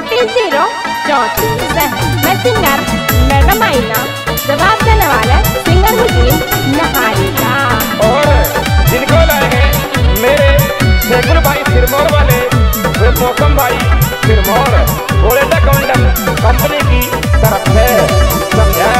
Triple zero चौंतीस मैं singer madam आईना जवाब देने वाले सिंगर हुजीन नहारिका और जिनको लाए हैं मेरे शेखुर भाई सिरमौर वाले मौसम भाई सिरमौर गोरेटा की तरफ़ से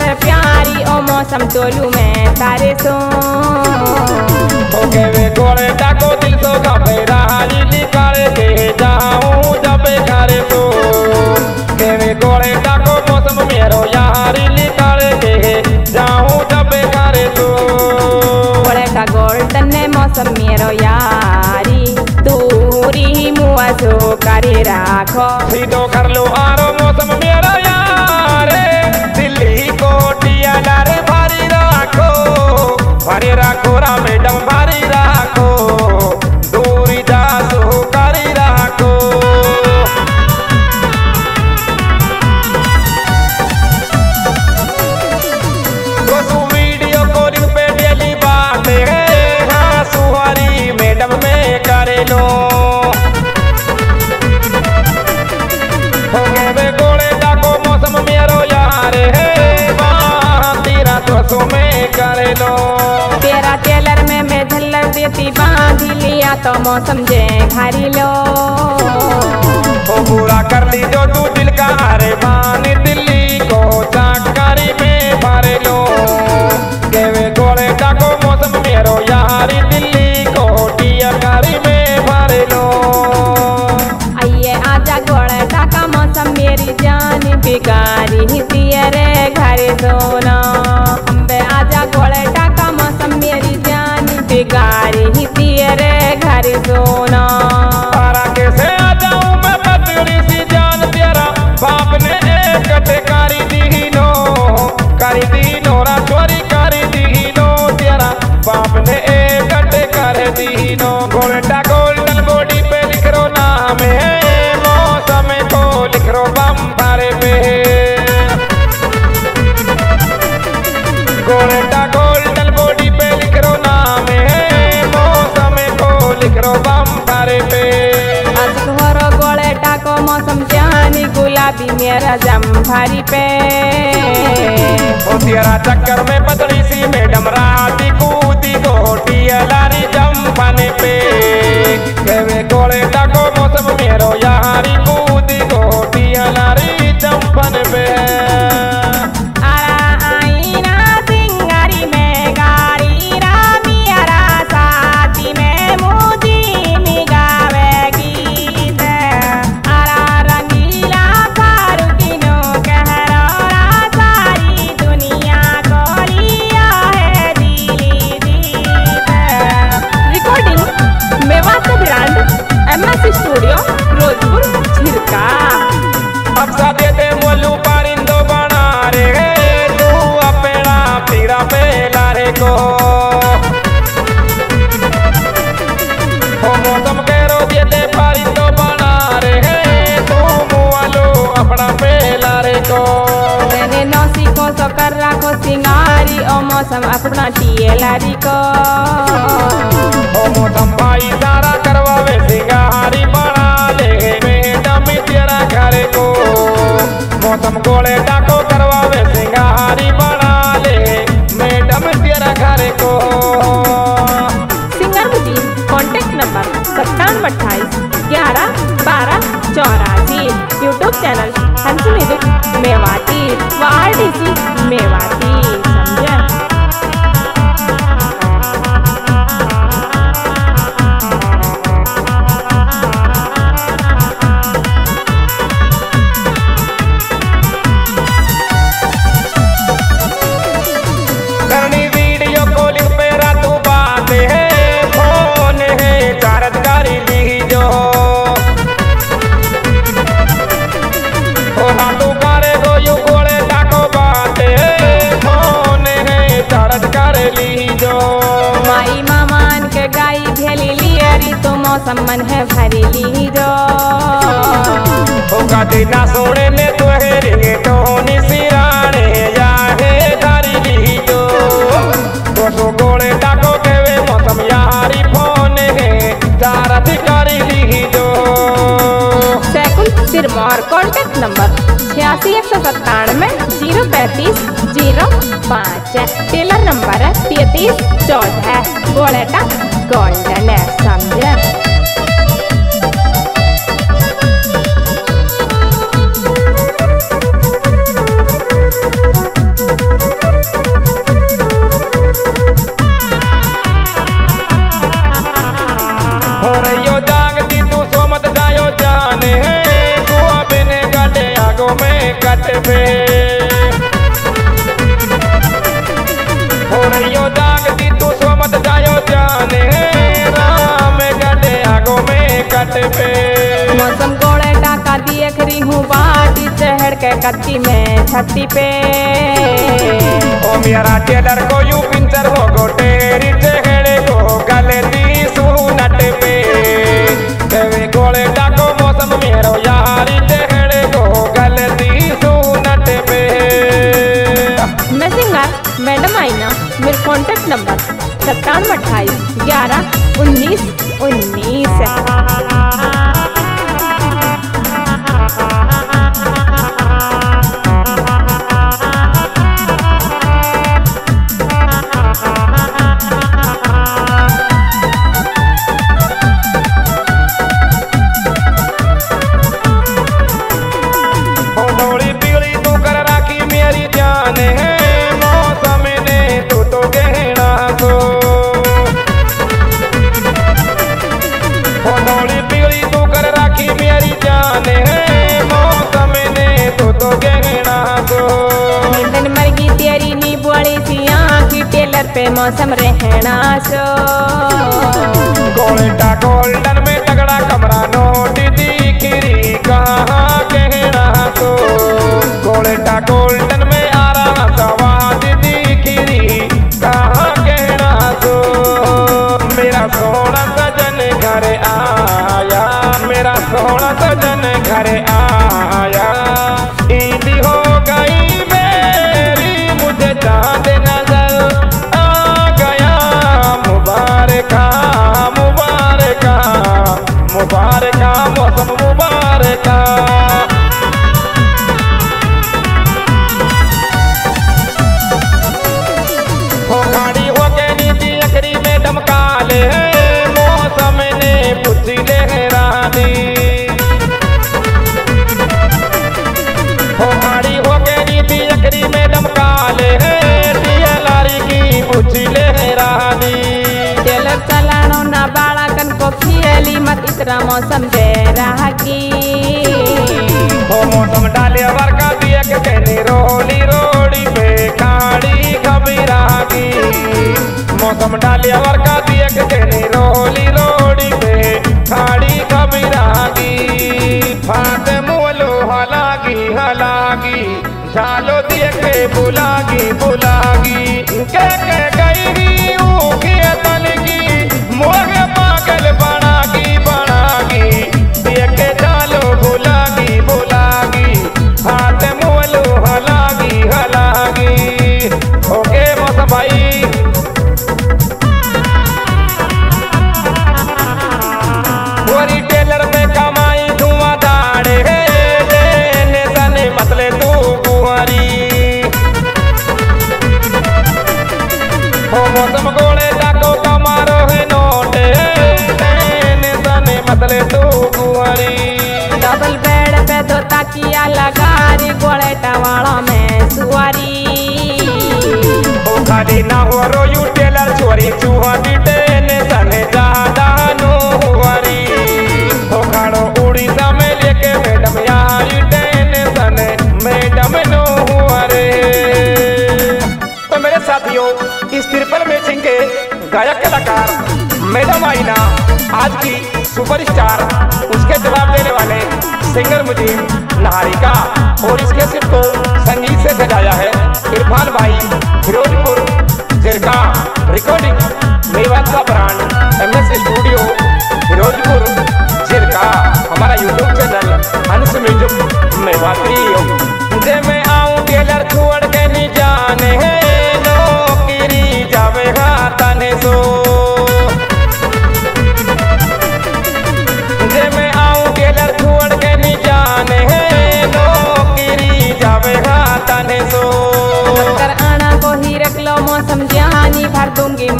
कर प्यारी ओ मौसम तो टोलू मैं तारे सो। ओके वे डाको दिल तो जाऊँ जब तो के वे गोरे डाको मौसम मेरो यारी निकाले दे जाऊँ जब तो का गोल्डन ने मौसम मेरो यारी दूरी मुआ सो करे राखो। समझे घरी लो भारी पे। चक्कर में पतली सी मैडम राती meladico पाँच टेलर नंबर तेतीस चौदह गोलेटा गोल्डन समझ पकड़ के कत्ती में छत्ती पे। ओ मेरा टेलर को यू पिंचर हो गो तेरी टेहड़े को गले दी सुनट पे। देवे गोले डाको मौसम मेरो यारी टेहड़े को गले दी सुनट पे। मैं सिंगर मैडम आई ना मेरे कॉन्टेक्ट नंबर सत्तानवे अट्ठाईस ग्यारह उन्नीस उन्नीस पे मौसम रहना सो। गोल्डा, गोल्डन में तगड़ा कमरा, नोट दी किरी कहा कहना सो। गोल्डा, गोल्डन में आराम सवाद दी किरी कहा कहना सो। मेरा सोना सजन घर आया, मेरा सोना सजन घर आया चित्रा मौसम दे रागी हो मौसम डाले वर्का दिए के कहनी रोली रोड़ी पे खाड़ी खबीरा की। मौसम डाले वर्का दिए के कहनी रोली रोड़ी पे खाड़ी खबीरा की। फात मोलो हलागी हलागी, झालो दिए के बुलागी बुलागी। के के गई ऊ बेड पे दो तकिया लगा री गोले टवाड़ा में सुअरी ओ ना हो रो यू टेलर चोरी चूहा डिटेने सने ज़्यादा नो हुआरी ओ खाड़ो उड़ीसा में लेके मैडम यारी टेने सने मैडम नो हुआरे तो मेरे साथियों इस ट्रिपल मैचिंग के गायक कलाकार मैडम आईना आज की सुपरस्टार सिंगर मुजीब नहारिका और इसके कैसेट को संगीत से सजाया है। इरफान भाई फिरोजपुर।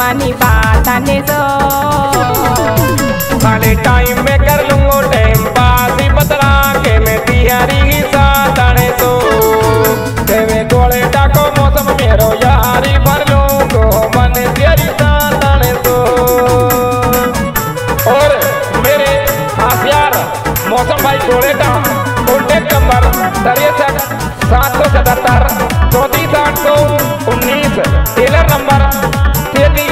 मानी बात आने सो खाली टाइम में कर लूंगो टाइम पास ही बतला के मैं तिहारी ही साथ आने सो तेरे गोले डाको मौसम मेरो यारी भर लूंगो, मन तेरी साथ आने सो और मेरे खास यार मौसम भाई गोले डा कॉन्टेक्ट नंबर तिरसठ सात सौ सतहत्तर, चौंतीस आठ सौ उन्नीस टेलर नंबर तैतीस